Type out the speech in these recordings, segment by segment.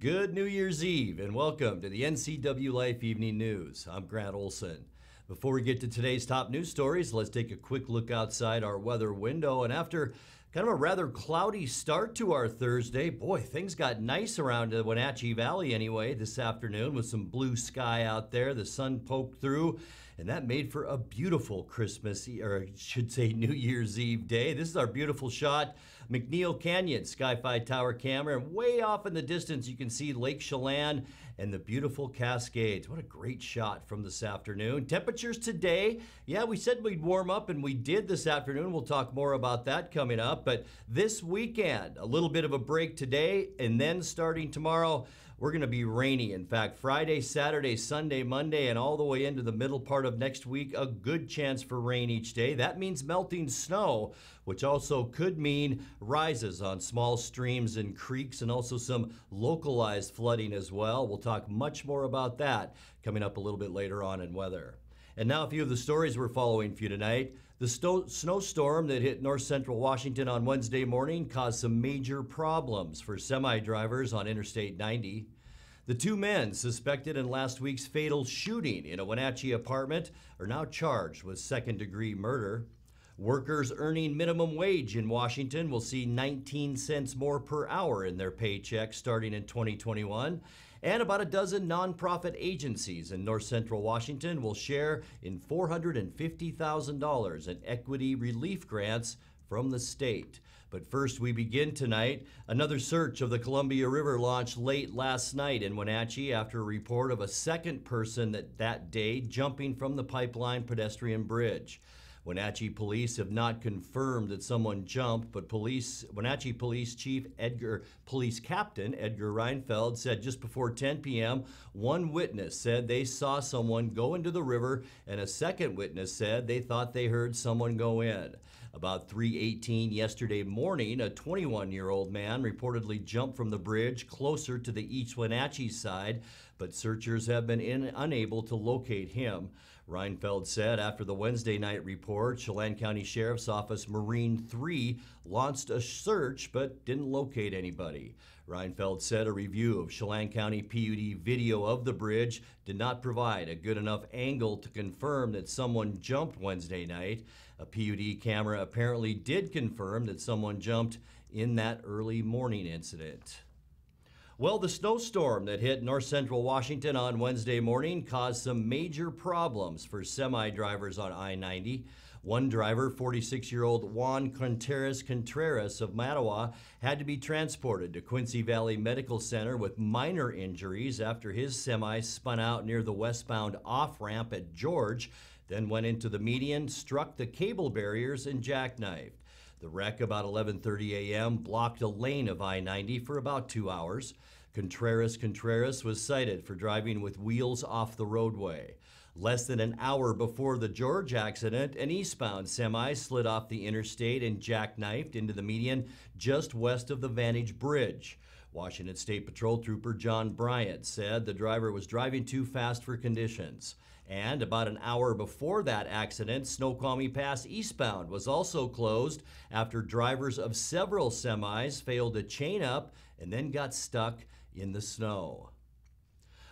Good New Year's Eve and welcome to the NCW Life Evening News. I'm Grant Olson. Before we get to today's top news stories, let's take a quick look outside our weather window. And after kind of a rather cloudy start to our Thursday, boy, things got nice around the Wenatchee Valley anyway this afternoon with some blue sky out there. The sun poked through, and that made for a beautiful Christmas, or I should say New Year's Eve day. This is our beautiful shot McNeil Canyon Sky-Fi Tower camera. And way off in the distance, you can see Lake Chelan and the beautiful Cascades. What a great shot from this afternoon. Temperatures today, yeah, we said we'd warm up, and we did this afternoon. We'll talk more about that coming up. But this weekend, a little bit of a break today, and then starting tomorrow, we're going to be rainy. In fact, Friday, Saturday, Sunday, Monday, and all the way into the middle part of next week, a good chance for rain each day. That means melting snow, which also could mean rises on small streams and creeks and also some localized flooding as well. We'll talk much more about that coming up a little bit later on in weather. And now, a few of the stories we're following for you tonight. The sto- snowstorm that hit north central Washington on Wednesday morning caused some major problems for semi drivers on Interstate 90. The two men suspected in last week's fatal shooting in a Wenatchee apartment are now charged with second degree murder. Workers earning minimum wage in Washington will see 19 cents more per hour in their paycheck starting in 2021. And about a dozen nonprofit agencies in north central Washington will share in $450,000 in equity relief grants from the state. But first, we begin tonight. Another search of the Columbia River launched late last night in Wenatchee after a report of a second person that, that day jumping from the pipeline pedestrian bridge. Wenatchee police have not confirmed that someone jumped, but police Wenatchee Police Chief Edgar Police Captain Edgar Reinfeld said just before 10 p.m. one witness said they saw someone go into the river and a second witness said they thought they heard someone go in. About 3:18 yesterday morning, a 21-year-old man reportedly jumped from the bridge closer to the East Wenatchee side, but searchers have been in, unable to locate him. Reinfeld said after the Wednesday night report, Chelan County Sheriff's Office Marine 3 launched a search but didn't locate anybody. Reinfeld said a review of Chelan County PUD video of the bridge did not provide a good enough angle to confirm that someone jumped Wednesday night. A PUD camera apparently did confirm that someone jumped in that early morning incident. Well, the snowstorm that hit north central Washington on Wednesday morning caused some major problems for semi drivers on I 90. One driver, 46 year old Juan Contreras Contreras of Mattawa, had to be transported to Quincy Valley Medical Center with minor injuries after his semi spun out near the westbound off ramp at George, then went into the median, struck the cable barriers, and jackknifed. The wreck about 11:30 a.m. blocked a lane of I-90 for about 2 hours. Contreras Contreras was cited for driving with wheels off the roadway. Less than an hour before the George accident, an eastbound semi slid off the interstate and jackknifed into the median just west of the Vantage Bridge. Washington State Patrol Trooper John Bryant said the driver was driving too fast for conditions. And about an hour before that accident, Snoqualmie Pass eastbound was also closed after drivers of several semis failed to chain up and then got stuck in the snow.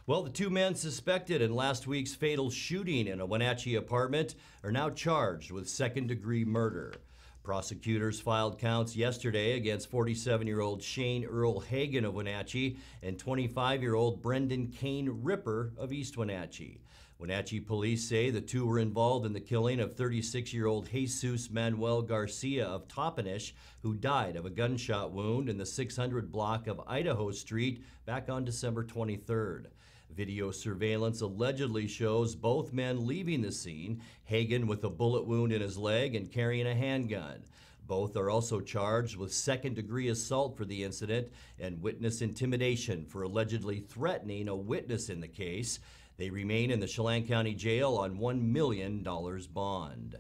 Well, the two men suspected in last week's fatal shooting in a Wenatchee apartment are now charged with second degree murder. Prosecutors filed counts yesterday against 47 year old Shane Earl Hagan of Wenatchee and 25 year old Brendan Kane Ripper of East Wenatchee. Wenatchee police say the two were involved in the killing of 36 year old Jesus Manuel Garcia of Toppenish, who died of a gunshot wound in the 600 block of Idaho Street back on December 23rd. Video surveillance allegedly shows both men leaving the scene, Hagan with a bullet wound in his leg and carrying a handgun. Both are also charged with second degree assault for the incident and witness intimidation for allegedly threatening a witness in the case. They remain in the Chelan County Jail on $1 million bond.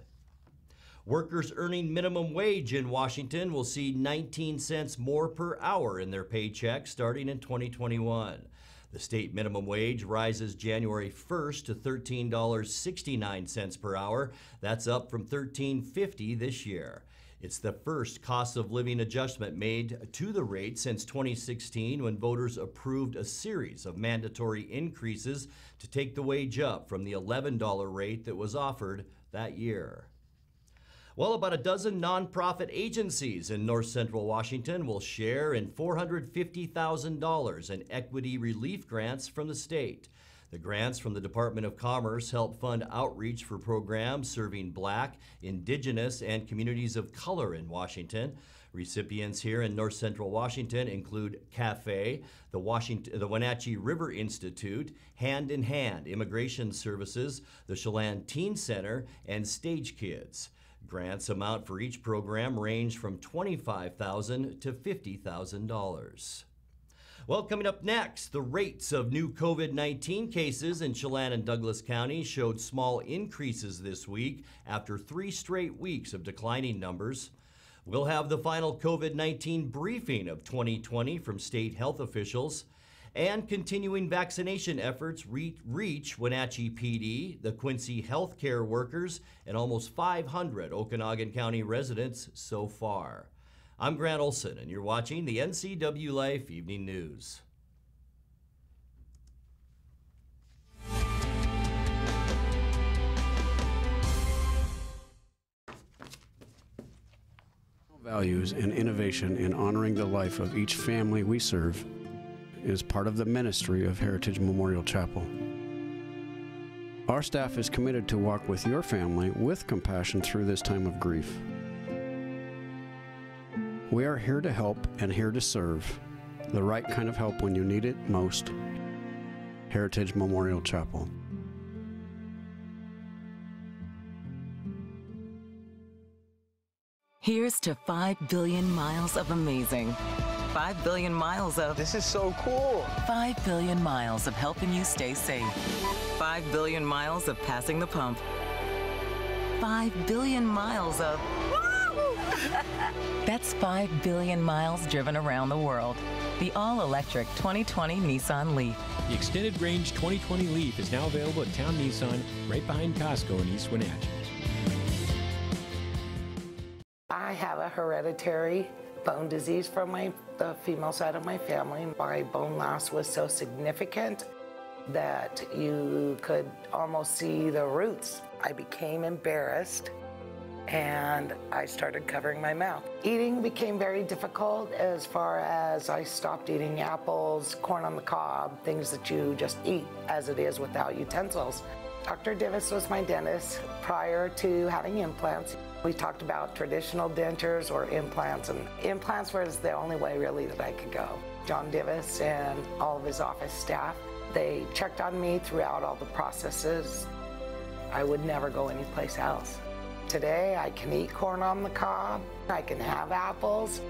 Workers earning minimum wage in Washington will see 19 cents more per hour in their paycheck starting in 2021. The state minimum wage rises January 1st to $13.69 per hour. That's up from $13.50 this year. It's the first cost of living adjustment made to the rate since 2016 when voters approved a series of mandatory increases to take the wage up from the $11 rate that was offered that year. Well, about a dozen nonprofit agencies in north central Washington will share in $450,000 in equity relief grants from the state. The grants from the Department of Commerce help fund outreach for programs serving black, indigenous, and communities of color in Washington. Recipients here in north central Washington include CAFE, the, Washington, the Wenatchee River Institute, Hand in Hand Immigration Services, the Chelan Teen Center, and Stage Kids. Grants amount for each program range from 25,000 to $50,000. Well, coming up next, the rates of new COVID 19 cases in Chelan and Douglas County showed small increases this week after three straight weeks of declining numbers. We'll have the final COVID 19 briefing of 2020 from state health officials. And continuing vaccination efforts reach Wenatchee PD, the Quincy healthcare workers, and almost 500 Okanogan County residents so far. I'm Grant Olson, and you're watching the NCW Life Evening News. Values and innovation in honoring the life of each family we serve is part of the ministry of Heritage Memorial Chapel. Our staff is committed to walk with your family with compassion through this time of grief. We are here to help and here to serve. The right kind of help when you need it most. Heritage Memorial Chapel. Here's to 5 billion miles of amazing. 5 billion miles of. This is so cool. 5 billion miles of helping you stay safe. 5 billion miles of passing the pump. 5 billion miles of. That's 5 billion miles driven around the world. The all-electric 2020 Nissan Leaf. The extended range 2020 Leaf is now available at Town Nissan, right behind Costco in East Wenatchee. I have a hereditary bone disease from my the female side of my family. My bone loss was so significant that you could almost see the roots. I became embarrassed and I started covering my mouth. Eating became very difficult as far as I stopped eating apples, corn on the cob, things that you just eat as it is without utensils. Dr. Divis was my dentist prior to having implants. We talked about traditional dentures or implants, and implants was the only way really that I could go. John Divis and all of his office staff, they checked on me throughout all the processes. I would never go anyplace else. Today, I can eat corn on the cob. I can have apples.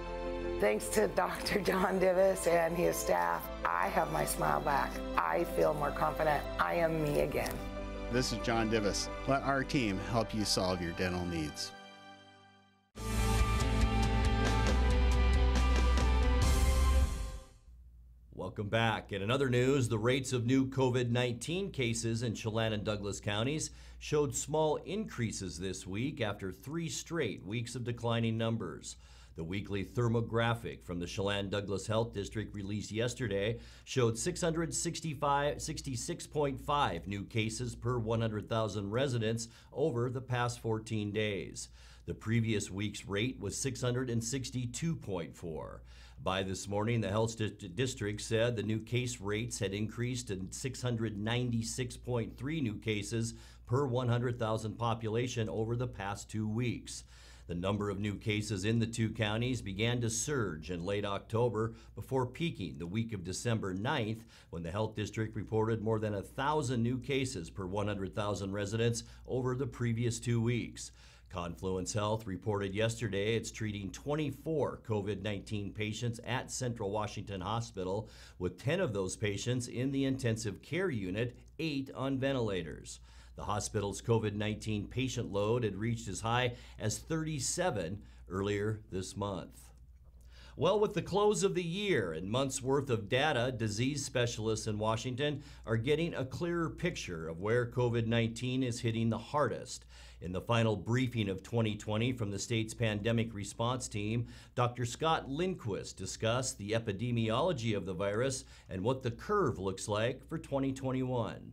Thanks to Dr. John Divis and his staff, I have my smile back. I feel more confident. I am me again. This is John Divis. Let our team help you solve your dental needs. Welcome back. In another news, the rates of new COVID 19 cases in Chelan and Douglas counties showed small increases this week after three straight weeks of declining numbers. The weekly thermographic from the Chelan Douglas Health District released yesterday showed 666.5 new cases per 100,000 residents over the past 14 days. The previous week's rate was 662.4. By this morning, the health district said the new case rates had increased to 696.3 new cases per 100,000 population over the past two weeks. The number of new cases in the two counties began to surge in late October before peaking the week of December 9th when the health district reported more than 1,000 new cases per 100,000 residents over the previous two weeks. Confluence Health reported yesterday it's treating 24 COVID 19 patients at Central Washington Hospital, with 10 of those patients in the intensive care unit, eight on ventilators. The hospital's COVID 19 patient load had reached as high as 37 earlier this month. Well, with the close of the year and months worth of data, disease specialists in Washington are getting a clearer picture of where COVID 19 is hitting the hardest. In the final briefing of 2020 from the state's pandemic response team, Dr. Scott Lindquist discussed the epidemiology of the virus and what the curve looks like for 2021.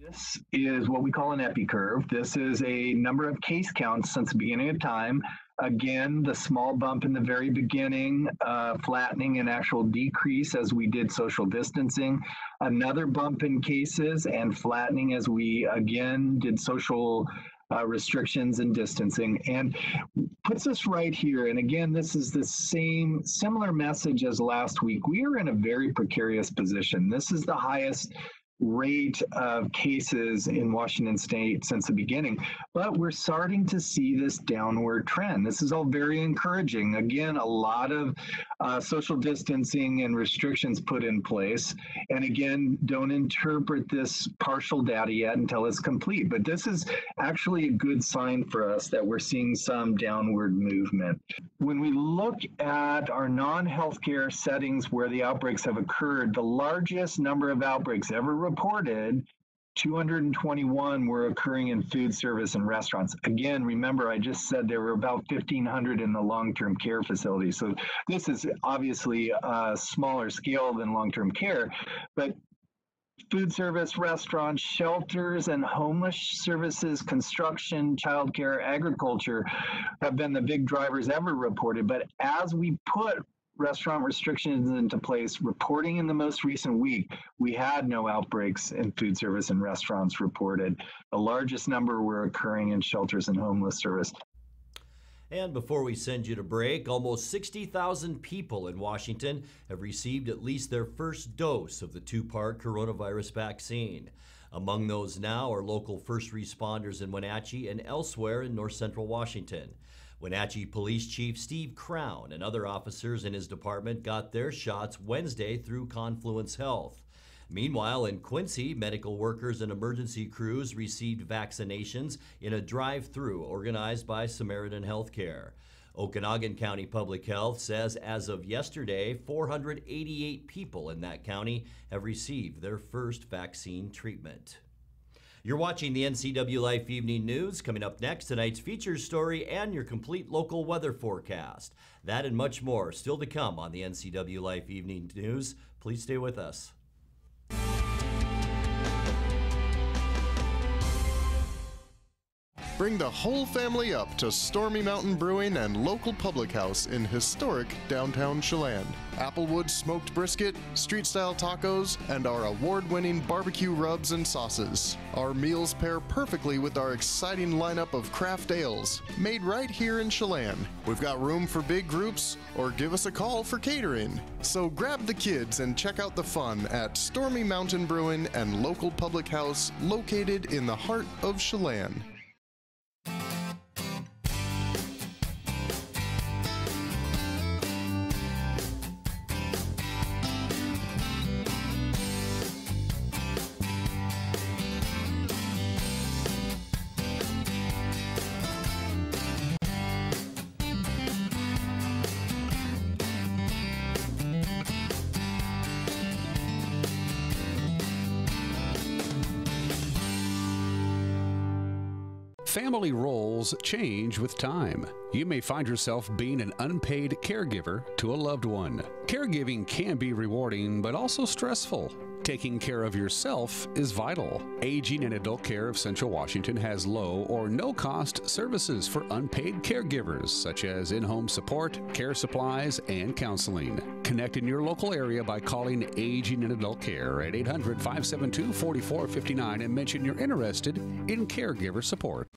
This is what we call an epi curve. This is a number of case counts since the beginning of time. Again, the small bump in the very beginning, uh, flattening and actual decrease as we did social distancing. Another bump in cases and flattening as we again did social uh, restrictions and distancing and puts us right here. And again, this is the same similar message as last week. We are in a very precarious position. This is the highest rate of cases in Washington state since the beginning, but we're starting to see this downward trend. This is all very encouraging. Again, a lot of uh, social distancing and restrictions put in place. And again, don't interpret this partial data yet until it's complete. But this is actually a good sign for us that we're seeing some downward movement. When we look at our non healthcare settings where the outbreaks have occurred, the largest number of outbreaks ever reported 221 were occurring in food service and restaurants. Again, remember, I just said there were about 1,500 in the long term care facilities. So this is obviously a smaller scale than long term care, but food service, restaurants, shelters, and homeless services, construction, childcare, agriculture have been the big drivers ever reported. But as we put restaurant restrictions into place, reporting in the most recent week, we had no outbreaks in food service and restaurants reported. The largest number were occurring in shelters and homeless service. And before we send you to break, almost 60,000 people in Washington have received at least their first dose of the two part coronavirus vaccine. Among those now are local first responders in Wenatchee and elsewhere in north central Washington. Wenatchee Police Chief Steve Crown and other officers in his department got their shots Wednesday through Confluence Health. Meanwhile, in Quincy, medical workers and emergency crews received vaccinations in a drive through organized by Samaritan Healthcare. Okanogan County Public Health says as of yesterday, 488 people in that county have received their first vaccine treatment. You're watching the NCW Life Evening News. Coming up next, tonight's feature story and your complete local weather forecast. That and much more still to come on the NCW Life Evening News. Please stay with us. Bring the whole family up to Stormy Mountain Brewing and local public house in historic downtown Chelan. Applewood smoked brisket, street style tacos, and our award winning barbecue rubs and sauces. Our meals pair perfectly with our exciting lineup of craft ales, made right here in Chelan. We've got room for big groups, or give us a call for catering. So grab the kids and check out the fun at Stormy Mountain Brewing and local public house located in the heart of Chelan. Family roles change with time. You may find yourself being an unpaid caregiver to a loved one. Caregiving can be rewarding, but also stressful. Taking care of yourself is vital. Aging and Adult Care of Central Washington has low or no cost services for unpaid caregivers, such as in home support, care supplies, and counseling. Connect in your local area by calling Aging and Adult Care at 800 572 4459 and mention you're interested in caregiver support.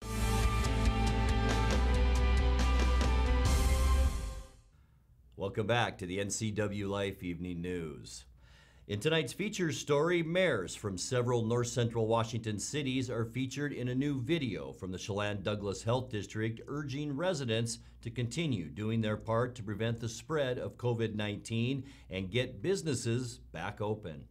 Welcome back to the NCW Life Evening News. In tonight's feature story, mayors from several north central Washington cities are featured in a new video from the Chelan Douglas Health District urging residents to continue doing their part to prevent the spread of COVID 19 and get businesses back open.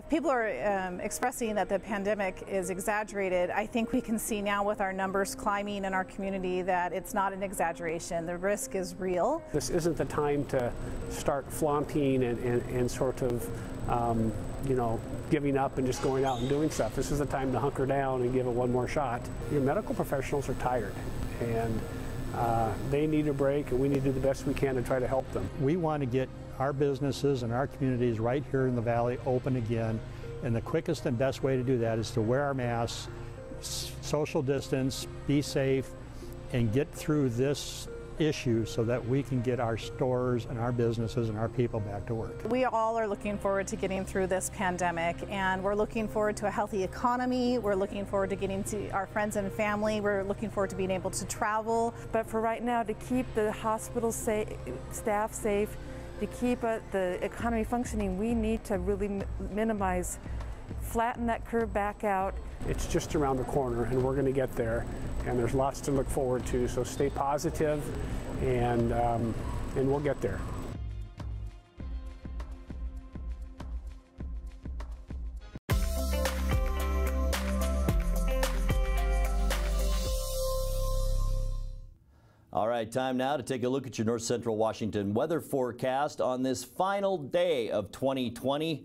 If people are um, expressing that the pandemic is exaggerated, I think we can see now with our numbers climbing in our community that it's not an exaggeration. The risk is real. This isn't the time to start flaunting and, and, and sort of, um, you know, giving up and just going out and doing stuff. This is the time to hunker down and give it one more shot. Your medical professionals are tired and uh, they need a break and we need to do the best we can to try to help them. We want to get our businesses and our communities right here in the valley open again. And the quickest and best way to do that is to wear our masks, social distance, be safe, and get through this issue so that we can get our stores and our businesses and our people back to work. We all are looking forward to getting through this pandemic and we're looking forward to a healthy economy. We're looking forward to getting to our friends and family. We're looking forward to being able to travel. But for right now, to keep the hospital sa staff safe, to keep uh, the economy functioning, we need to really minimize, flatten that curve back out. It's just around the corner and we're going to get there and there's lots to look forward to. So stay positive and, um, and we'll get there. All right, time now to take a look at your North Central Washington weather forecast on this final day of 2020.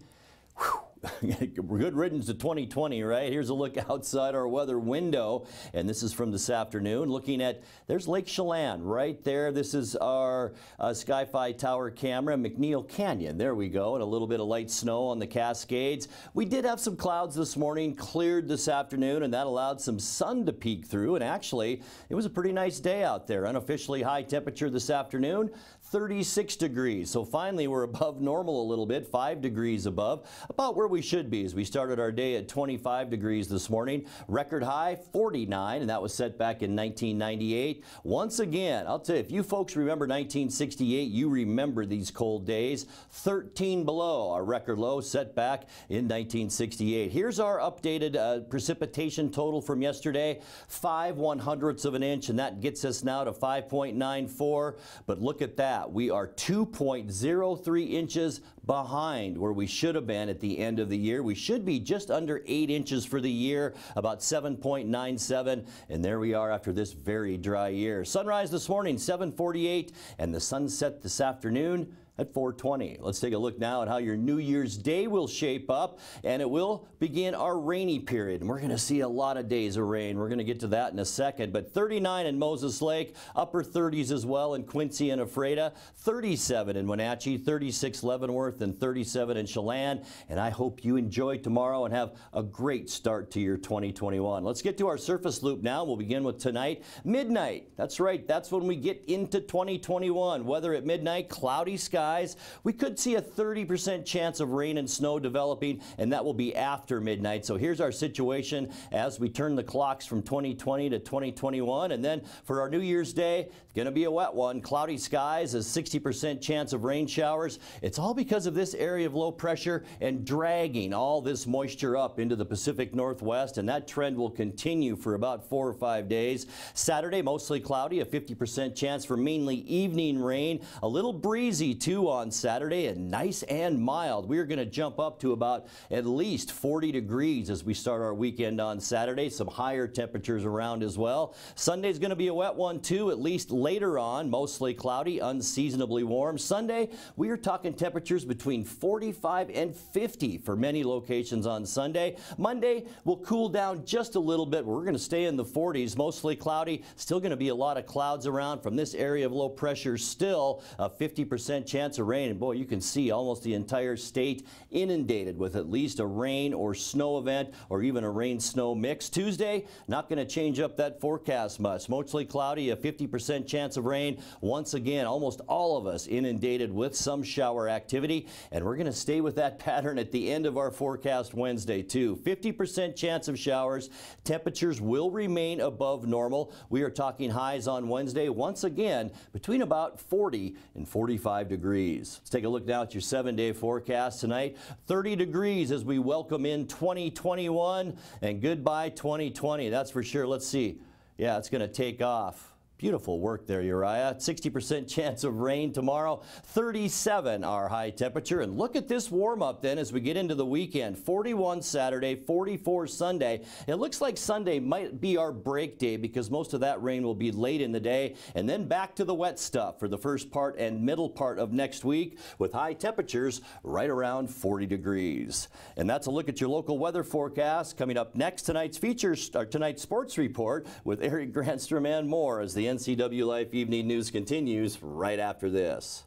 Good riddance to 2020, right? Here's a look outside our weather window, and this is from this afternoon. Looking at, there's Lake Chelan right there. This is our uh, SkyFi Tower camera, McNeil Canyon. There we go, and a little bit of light snow on the Cascades. We did have some clouds this morning, cleared this afternoon, and that allowed some sun to peek through. And actually, it was a pretty nice day out there. Unofficially high temperature this afternoon, 36 degrees. So finally, we're above normal a little bit, 5 degrees above, about where we should be as we started our day at 25 degrees this morning. Record high, 49, and that was set back in 1998. Once again, I'll tell you, if you folks remember 1968, you remember these cold days. 13 below our record low set back in 1968. Here's our updated uh, precipitation total from yesterday, 5 one hundredths of an inch, and that gets us now to 5.94. But look at that that, we are 2.03 inches behind where we should have been at the end of the year. We should be just under 8 inches for the year, about 7.97, and there we are after this very dry year. Sunrise this morning, 748, and the sunset this afternoon, at 420. Let's take a look now at how your New Year's Day will shape up, and it will begin our rainy period. And we're going to see a lot of days of rain. We're going to get to that in a second. But 39 in Moses Lake, upper 30s as well in Quincy and Ephrata, 37 in Wenatchee, 36 Leavenworth, and 37 in Chelan. And I hope you enjoy tomorrow and have a great start to your 2021. Let's get to our surface loop now. We'll begin with tonight, midnight. That's right. That's when we get into 2021. Weather at midnight, cloudy skies skies. We could see a 30% chance of rain and snow developing, and that will be after midnight. So here's our situation as we turn the clocks from 2020 to 2021. And then for our New Year's Day, it's going to be a wet one. Cloudy skies, a 60% chance of rain showers. It's all because of this area of low pressure and dragging all this moisture up into the Pacific Northwest, and that trend will continue for about four or five days. Saturday, mostly cloudy, a 50% chance for mainly evening rain, a little breezy too on Saturday and nice and mild. We are going to jump up to about at least 40 degrees as we start our weekend on Saturday. Some higher temperatures around as well. Sunday's going to be a wet one too, at least later on. Mostly cloudy, unseasonably warm. Sunday, we are talking temperatures between 45 and 50 for many locations on Sunday. Monday will cool down just a little bit. We're going to stay in the 40s, mostly cloudy. Still going to be a lot of clouds around from this area of low pressure. Still a 50% chance chance of rain. And boy, you can see almost the entire state inundated with at least a rain or snow event or even a rain snow mix. Tuesday, not going to change up that forecast much. Mostly cloudy, a 50% chance of rain. Once again, almost all of us inundated with some shower activity. And we're going to stay with that pattern at the end of our forecast Wednesday, too. 50% chance of showers. Temperatures will remain above normal. We are talking highs on Wednesday once again between about 40 and 45 degrees degrees. Let's take a look now at your seven day forecast tonight. 30 degrees as we welcome in 2021 and goodbye 2020. That's for sure. Let's see. Yeah, it's going to take off. Beautiful work there, Uriah. 60% chance of rain tomorrow, 37 our high temperature. And look at this warm up then as we get into the weekend 41 Saturday, 44 Sunday. It looks like Sunday might be our break day because most of that rain will be late in the day. And then back to the wet stuff for the first part and middle part of next week with high temperatures right around 40 degrees. And that's a look at your local weather forecast. Coming up next, tonight's features, or tonight's sports report with Eric Granstrom and more as the the NCW Life Evening News continues right after this.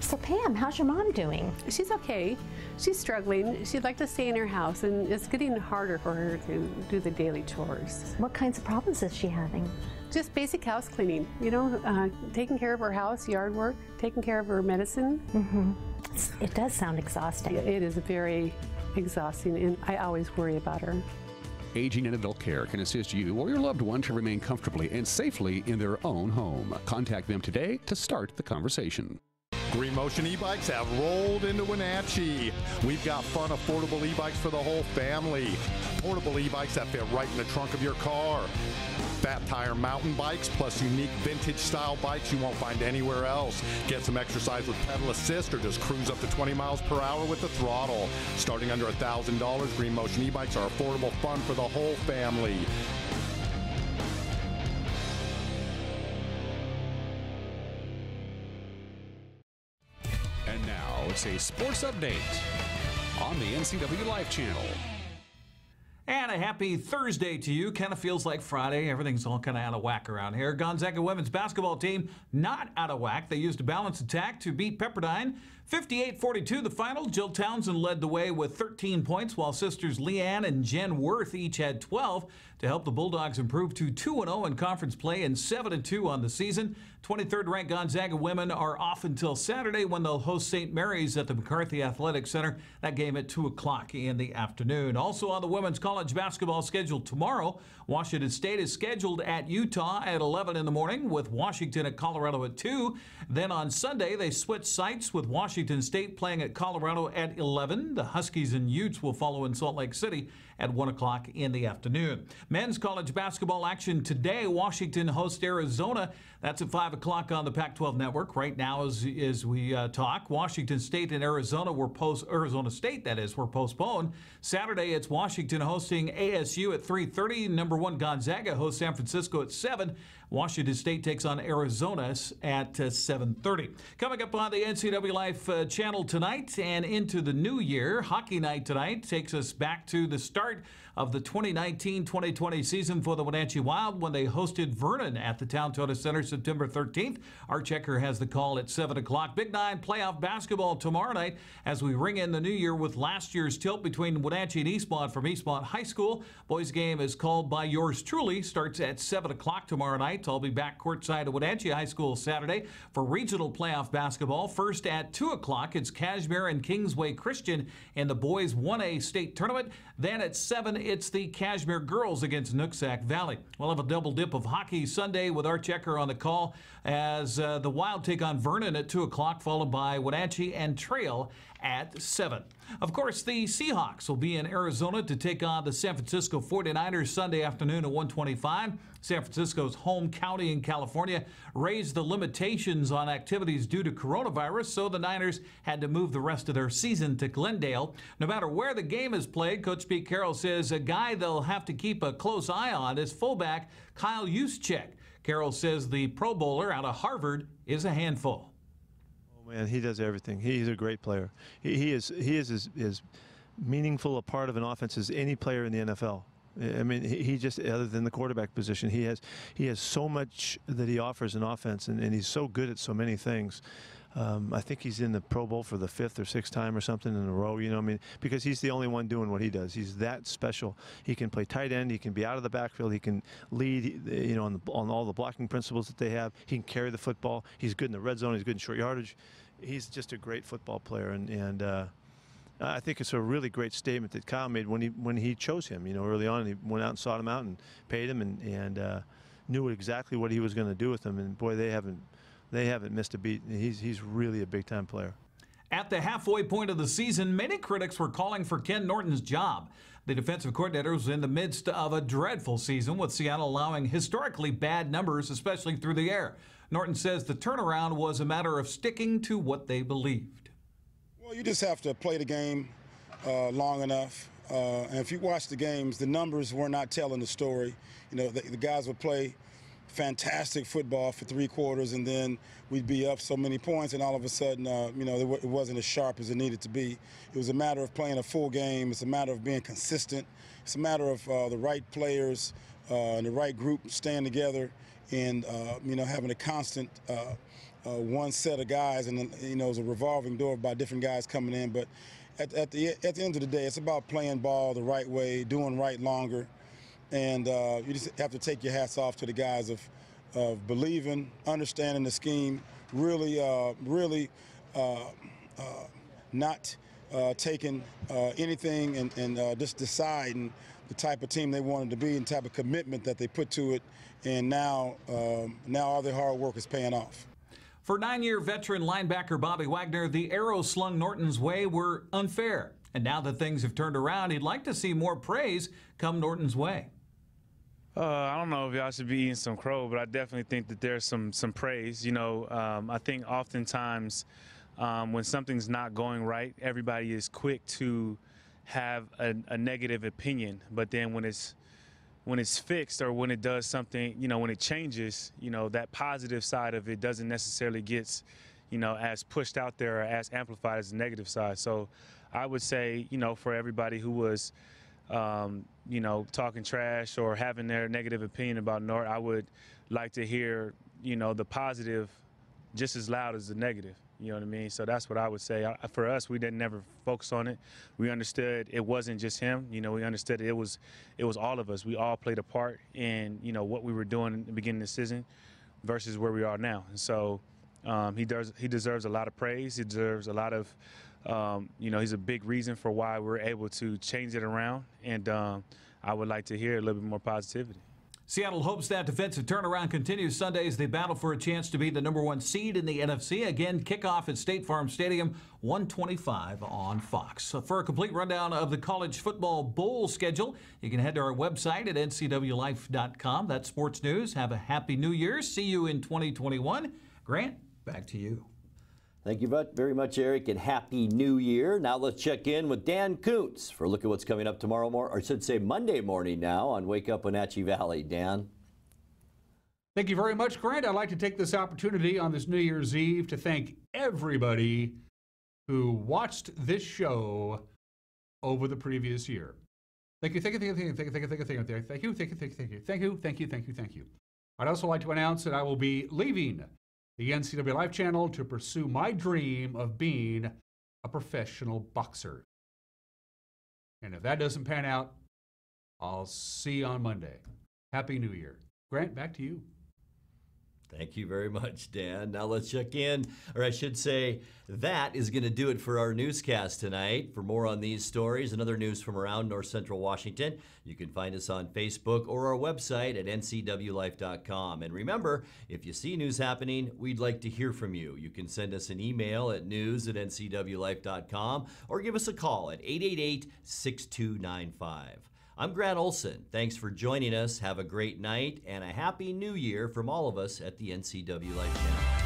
So Pam, how's your mom doing? She's okay. She's struggling. She'd like to stay in her house, and it's getting harder for her to do the daily chores. What kinds of problems is she having? Just basic house cleaning, you know, uh, taking care of her house, yard work, taking care of her medicine. Mm-hmm. It does sound exhausting. It is a very exhausting, and I always worry about her. Aging and Adult Care can assist you or your loved one to remain comfortably and safely in their own home. Contact them today to start the conversation. Green Motion e-bikes have rolled into Wenatchee. We've got fun, affordable e-bikes for the whole family. Portable e-bikes that fit right in the trunk of your car. Fat tire mountain bikes plus unique vintage style bikes you won't find anywhere else. Get some exercise with pedal assist or just cruise up to 20 miles per hour with the throttle. Starting under $1,000, Green Motion e-bikes are affordable fun for the whole family. A sports update on the NCW Life channel. And a happy Thursday to you. Kind of feels like Friday. Everything's all kind of out of whack around here. Gonzaga women's basketball team not out of whack. They used a balanced attack to beat Pepperdine 58-42 the final. Jill Townsend led the way with 13 points, while sisters LeeAnne and Jenn Wirth each had 12 to help the Bulldogs improve to 2-0 in conference play and 7-2 on the season. 23rd ranked Gonzaga women are off until Saturday when they'll host St. Mary's at the McCarthy Athletic Center. That game at 2 o'clock in the afternoon. Also on the women's college basketball schedule tomorrow, Washington State is scheduled at Utah at 11 in the morning with Washington at Colorado at 2. Then on Sunday, they switch sites with Washington State playing at Colorado at 11. The Huskies and Utes will follow in Salt Lake City at 1 o'clock in the afternoon. Men's college basketball action today. Washington hosts Arizona. That's at 5 o'clock on the Pac 12 network. Right now, as, as we uh, talk, Washington State and Arizona were post Arizona State, that is, were postponed. Saturday, it's Washington hosting ASU at 3.30. Number one, Gonzaga hosts San Francisco at 7. Washington State takes on Arizona at uh, 7:30. Coming up on the NCW Life uh, channel tonight and into the new year, hockey night tonight takes us back to the start of the 2019-2020 season for the Wenatchee Wild when they hosted Vernon at the Town Toyota Center September 13th. Our checker has the call at 7 o'clock. Big Nine playoff basketball tomorrow night as we ring in the new year with last year's tilt between Wenatchee and Eastmont from Eastmont High School. Boys game is called by yours truly. Starts at 7 o'clock tomorrow night. I'll be back courtside at Wenatchee High School Saturday for regional playoff basketball. First at 2 o'clock, it's Cashmere and Kingsway Christian in the boys 1A state tournament. Then at 7, it's the Cashmere girls against Nooksack Valley. We'll have a double dip of hockey Sunday with our checker on the call as uh, the Wild take on Vernon at 2 o'clock, followed by Wenatchee and Trail at 7. Of course, the Seahawks will be in Arizona to take on the San Francisco 49ers Sunday afternoon at 125. San Francisco's home county in California raised the limitations on activities due to coronavirus, so the Niners had to move the rest of their season to Glendale. No matter where the game is played, Coach Pete Carroll says a guy they'll have to keep a close eye on is fullback Kyle Juszczyk. Carroll says the Pro Bowler out of Harvard is a handful. Man, he does everything. He's a great player. He, he is he is as, as meaningful a part of an offense as any player in the NFL. I mean, he just other than the quarterback position, he has he has so much that he offers in offense, and, and he's so good at so many things. Um, I think he's in the Pro Bowl for the fifth or sixth time or something in a row. You know, I mean, because he's the only one doing what he does. He's that special. He can play tight end. He can be out of the backfield. He can lead. You know, on, the, on all the blocking principles that they have. He can carry the football. He's good in the red zone. He's good in short yardage. He's just a great football player, and and. Uh, I think it's a really great statement that Kyle made when he when he chose him. You know, early on, he went out and sought him out and paid him, and and uh, knew exactly what he was going to do with him. And boy, they haven't they haven't missed a beat. He's he's really a big time player. At the halfway point of the season, many critics were calling for Ken Norton's job. The defensive coordinator was in the midst of a dreadful season with Seattle allowing historically bad numbers, especially through the air. Norton says the turnaround was a matter of sticking to what they believed. Well, you just have to play the game uh, long enough. Uh, and if you watch the games, the numbers were not telling the story. You know, the, the guys would play fantastic football for three quarters, and then we'd be up so many points, and all of a sudden, uh, you know, it wasn't as sharp as it needed to be. It was a matter of playing a full game. It's a matter of being consistent. It's a matter of uh, the right players uh, and the right group staying together, and uh, you know, having a constant. Uh, uh, one set of guys, and you know, it's a revolving door by different guys coming in. But at, at, the at the end of the day, it's about playing ball the right way, doing right longer, and uh, you just have to take your hats off to the guys of, of believing, understanding the scheme, really, uh, really uh, not taking anything and, and just deciding the type of team they wanted to be and type of commitment that they put to it. And now, um, now all their hard work is paying off. For nine year veteran linebacker Bobby Wagner, the arrows slung Norton's way were unfair. And now that things have turned around, he'd like to see more praise come Norton's way. Uh, I don't know if y'all should be eating some crow, but I definitely think that there's some some praise. You know, um, I think oftentimes um, when something's not going right, everybody is quick to have a, a, negative opinion. But then when it's when it's fixed or when it does something, you know, when it changes, you know, that positive side of it doesn't necessarily get, you know, as pushed out there or as amplified as the negative side. So I would say, you know, for everybody who was um, you know, talking trash or having their negative opinion about Nort, I would like to hear, you know, the positive just as loud as the negative. You know what I mean? So that's what I would say. I, for us, we didn't never focus on it. We understood it wasn't just him. You know, we understood it was it was all of us. We all played a part in you know what we were doing in the beginning of the season versus where we are now. And so um, he does he deserves a lot of praise. He deserves a lot of um, you know, he's a big reason for why we're able to change it around. And um, I would like to hear a little bit more positivity. Seattle hopes that defensive turnaround continues Sunday as they battle for a chance to be the number one seed in the NFC. Again, kickoff at State Farm Stadium, 125 on Fox. For a complete rundown of the college football bowl schedule, you can head to our website at ncwlife.com. That's sports news. Have a happy new year. See you in 2021. Grant, back to you. Thank you very much, Eric, and Happy New Year. Now let's check in with Dan Koontz for a look at what's coming up tomorrow morning, or I should say Monday morning now on Wake Up Wenatchee Valley. Dan? Thank you very much, Grant. I'd like to take this opportunity on this New Year's Eve to thank everybody who watched this show over the previous year. Thank you, thank you, thank you, thank you, thank you, thank you, thank you, thank you, thank you, thank you, thank you, thank you, thank you, thank you, thank you. I'd also like to announce that I will be leaving the NCW Life channel to pursue my dream of being a professional boxer. And if that doesn't pan out, I'll see you on Monday. Happy New Year. Grant, back to you. Thank you very much, Dan. Now let's check in, or I should say, that is going to do it for our newscast tonight. For more on these stories and other news from around North Central Washington, you can find us on Facebook or our website at ncwlife.com. And remember, if you see news happening, we'd like to hear from you. You can send us an email at news at ncwlife.com or give us a call at 888 6295. I'm Grant Olson. Thanks for joining us. Have a great night and a happy new year from all of us at the NCW Life Channel.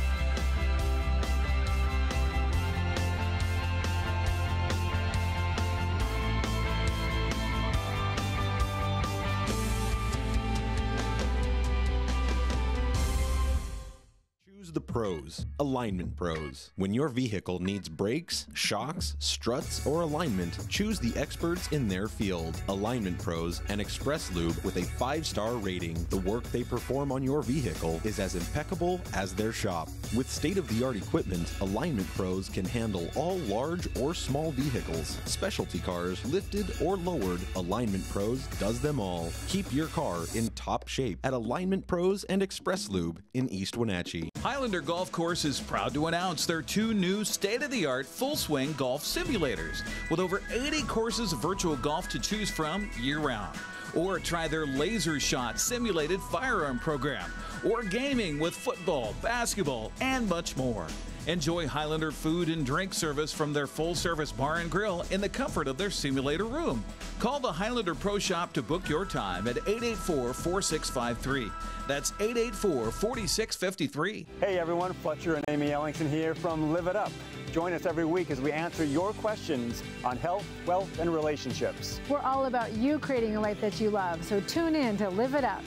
Pros, Alignment Pros. When your vehicle needs brakes, shocks, struts, or alignment, choose the experts in their field. Alignment Pros and Express Lube with a five star rating. The work they perform on your vehicle is as impeccable as their shop. With state of the art equipment, Alignment Pros can handle all large or small vehicles, specialty cars, lifted or lowered. Alignment Pros does them all. Keep your car in top shape at Alignment Pros and Express Lube in East Wenatchee. Highlander Golf Course is proud to announce their two new state of the art full swing golf simulators with over 80 courses of virtual golf to choose from year round. Or try their laser shot simulated firearm program, or gaming with football, basketball, and much more. Enjoy Highlander food and drink service from their full service bar and grill in the comfort of their simulator room. Call the Highlander Pro Shop to book your time at 884 4653. That's 884 4653. Hey everyone, Fletcher and Amy Ellingson here from Live It Up. Join us every week as we answer your questions on health, wealth, and relationships. We're all about you creating a life that you love, so tune in to Live It Up.